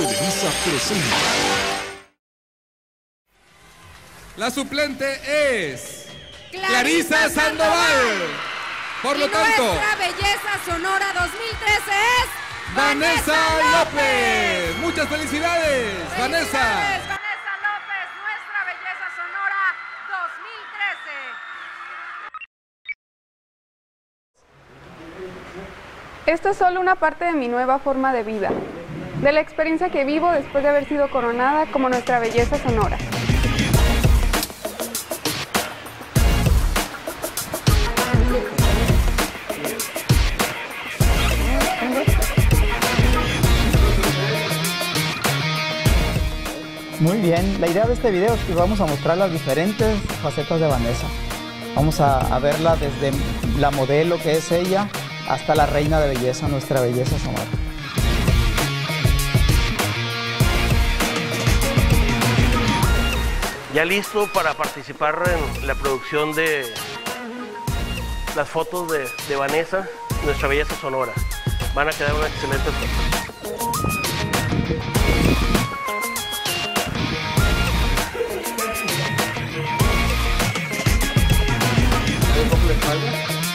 Televisa presenta. La suplente es Clarisa Sandoval. Por lo tanto, nuestra belleza sonora 2013 es Vanessa López. Muchas felicidades, Vanessa. Felicidades, Vanessa López, nuestra belleza sonora 2013. Esto es solo una parte de mi nueva forma de vida, de la experiencia que vivo después de haber sido coronada como nuestra belleza sonora. Muy bien, la idea de este video es que vamos a mostrar las diferentes facetas de Vanessa. Vamos a, a verla desde la modelo que es ella hasta la reina de belleza, nuestra belleza sonora. Ya listo para participar en la producción de las fotos de, Vanessa, nuestra belleza sonora. Van a quedar una excelente foto. Más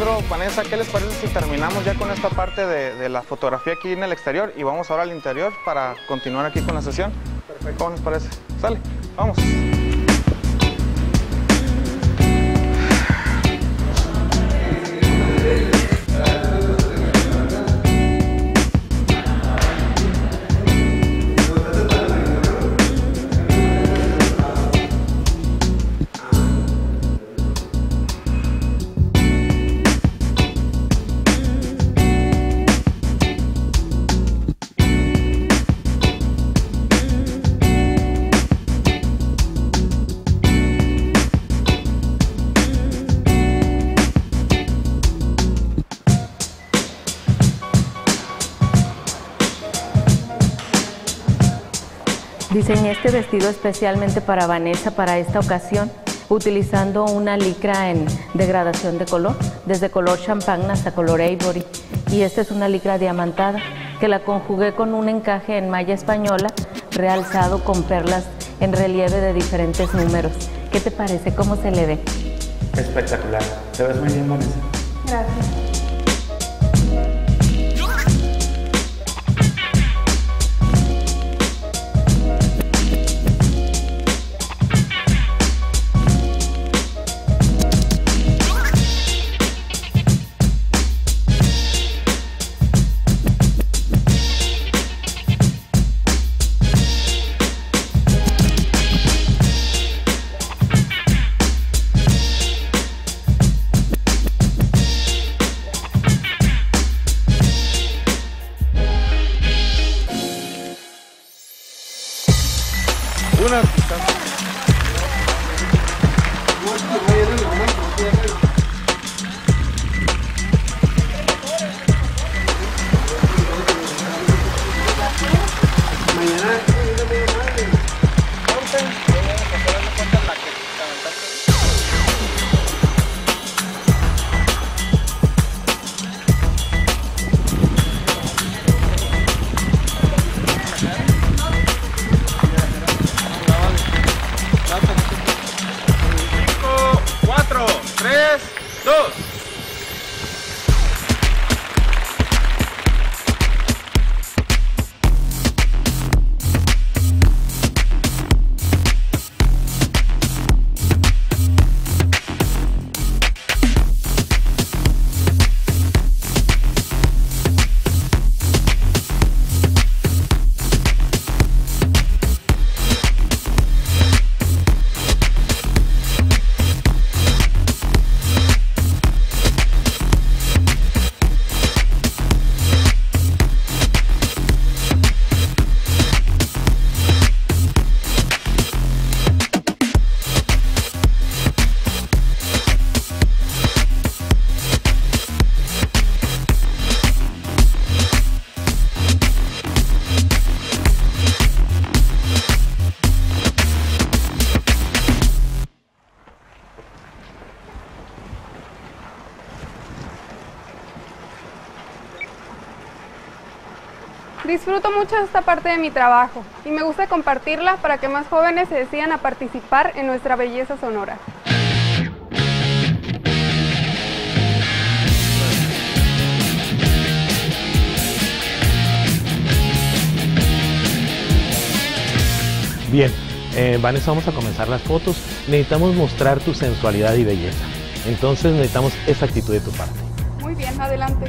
Alejandro, Vanessa, ¿qué les parece si terminamos ya con esta parte de, de la fotografía aquí en el exterior y vamos ahora al interior para continuar aquí con la sesión? Perfecto. ¿Cómo les parece? Sale, vamos. Diseñé este vestido especialmente para Vanessa para esta ocasión, utilizando una licra en degradación de color, desde color champán hasta color ivory. Y esta es una licra diamantada que la conjugué con un encaje en malla española realzado con perlas en relieve de diferentes números. ¿Qué te parece? ¿Cómo se le ve? Espectacular. Te ves muy bien, Vanessa. Gracias. dos. Disfruto mucho esta parte de mi trabajo y me gusta compartirla para que más jóvenes se decidan a participar en nuestra belleza sonora. Bien, eh, Vanessa, vamos a comenzar las fotos. Necesitamos mostrar tu sensualidad y belleza. Entonces necesitamos esa actitud de tu parte. Muy bien, adelante.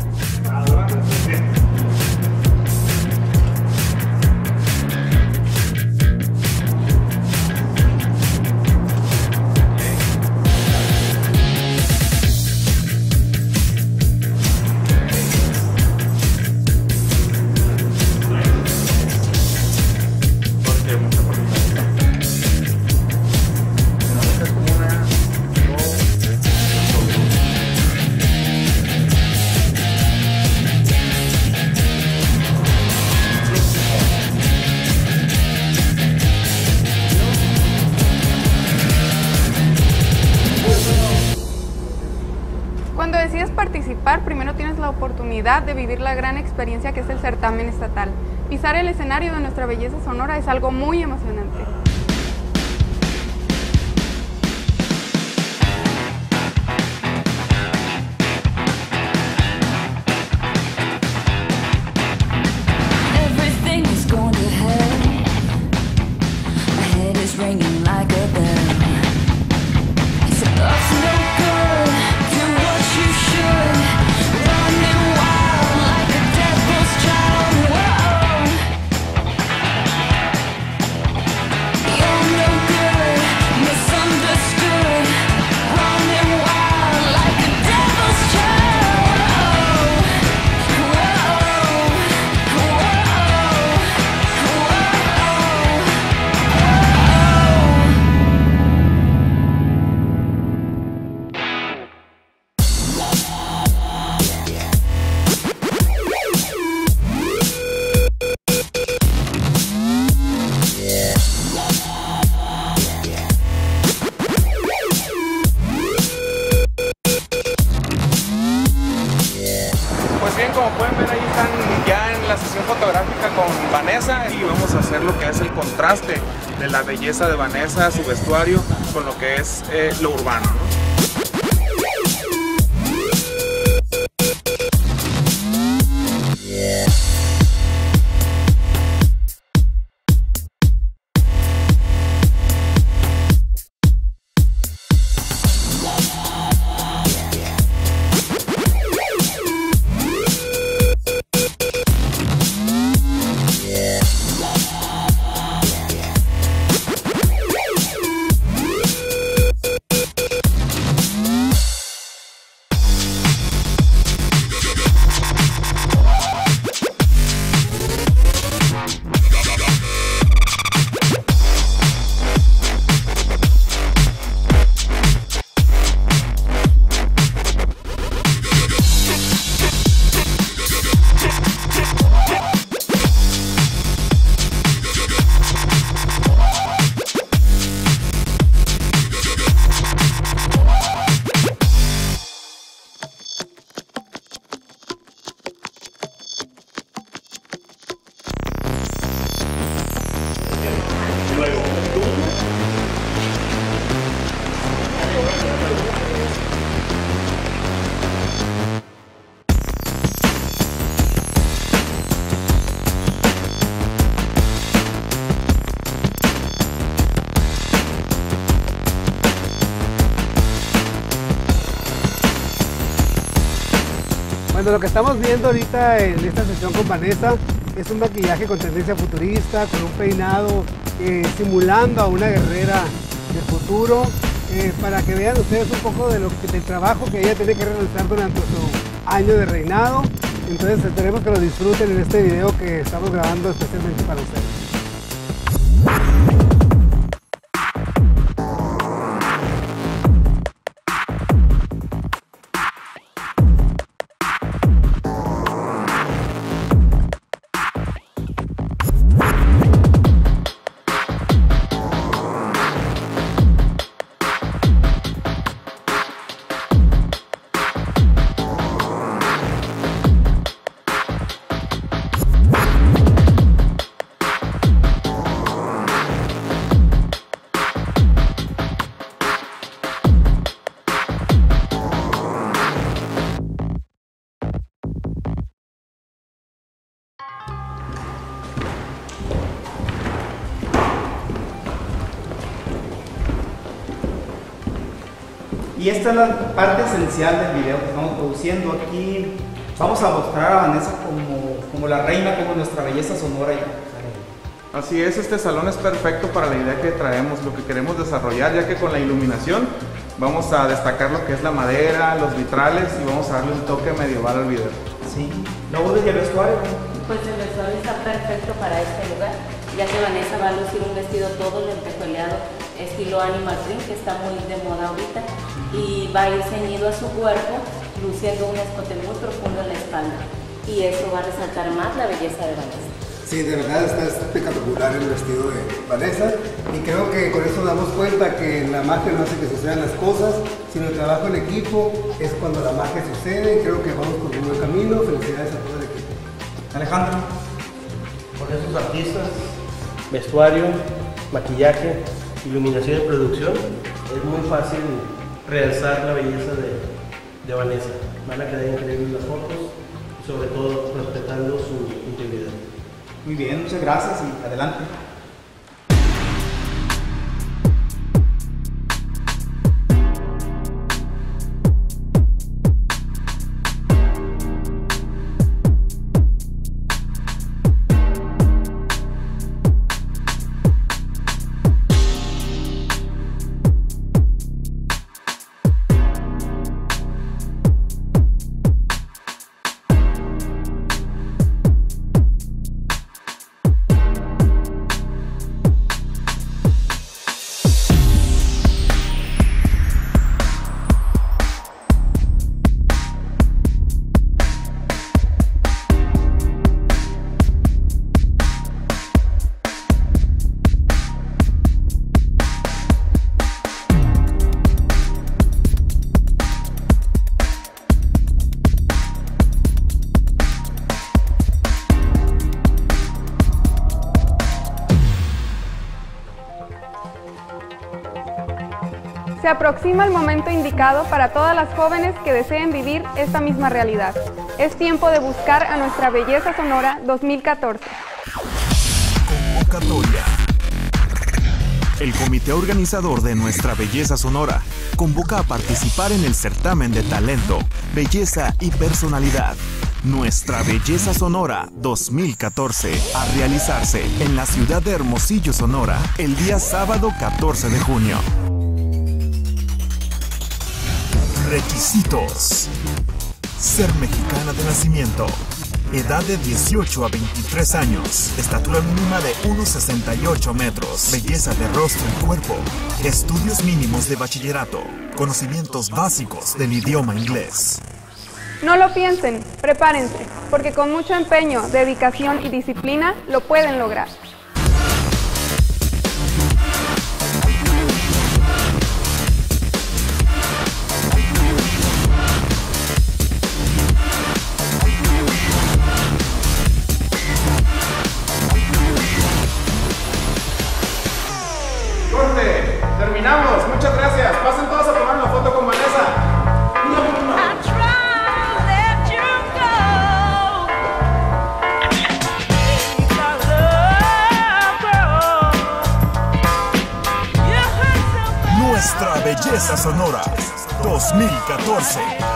Cuando decides participar, primero tienes la oportunidad de vivir la gran experiencia que es el certamen estatal. Pisar el escenario de nuestra belleza sonora es algo muy emocionante. Ya en la sesión fotográfica con Vanessa y vamos a hacer lo que es el contraste de la belleza de Vanessa, su vestuario, con lo que es eh, lo urbano. ¿no? Lo que estamos viendo ahorita en esta sesión con Vanessa es un maquillaje con tendencia futurista, con un peinado eh, simulando a una guerrera del futuro, eh, para que vean ustedes un poco del trabajo que ella tiene que realizar durante su año de reinado. Entonces esperemos que lo disfruten en este video que estamos grabando especialmente para ustedes. Y esta es la parte esencial del video que estamos produciendo. Aquí vamos a mostrar a Vanessa como, como la reina, como nuestra belleza sonora. Así es, este salón es perfecto para la idea que traemos, lo que queremos desarrollar, ya que con la iluminación vamos a destacar lo que es la madera, los vitrales y vamos a darle un toque medieval al video. Sí. Luego del vestuario. Pues el vestuario está perfecto para este lugar, ya que Vanessa va a lucir un vestido todo lentejueleado estilo animal print que está muy de moda ahorita y va a ir ceñido a su cuerpo luciendo un escote muy profundo en la espalda y eso va a resaltar más la belleza de Vanessa. Sí, de verdad está espectacular el vestido de Vanessa y creo que con eso damos cuenta que la magia no hace que sucedan las cosas, sino el trabajo en equipo es cuando la magia sucede. Creo que vamos por un buen camino. Felicidades a todo el equipo. Alejandro. Con esos artistas, vestuario, maquillaje, iluminación y producción, es muy fácil realzar la belleza de, de Vanessa. Van a quedar increíbles las fotos y sobre todo respetando su integridad. Muy bien, muchas gracias y adelante. Aproxima el momento indicado para todas las jóvenes que deseen vivir esta misma realidad. Es tiempo de buscar a nuestra belleza sonora 2014. Convocatoria. El comité organizador de Nuestra Belleza Sonora convoca a participar en el certamen de talento, belleza y personalidad. Nuestra Belleza Sonora 2014 a realizarse en la ciudad de Hermosillo, Sonora, el día sábado 14 de junio. Requisitos. Ser mexicana de nacimiento. Edad de 18 a 23 años. Estatura mínima de 1,68 metros. Belleza de rostro y cuerpo. Estudios mínimos de bachillerato. Conocimientos básicos del idioma inglés. No lo piensen, prepárense, porque con mucho empeño, dedicación y disciplina lo pueden lograr. Muchas gracias. Pasen todos a tomar una foto con Vanessa. Nuestra Belleza Sonora 2014.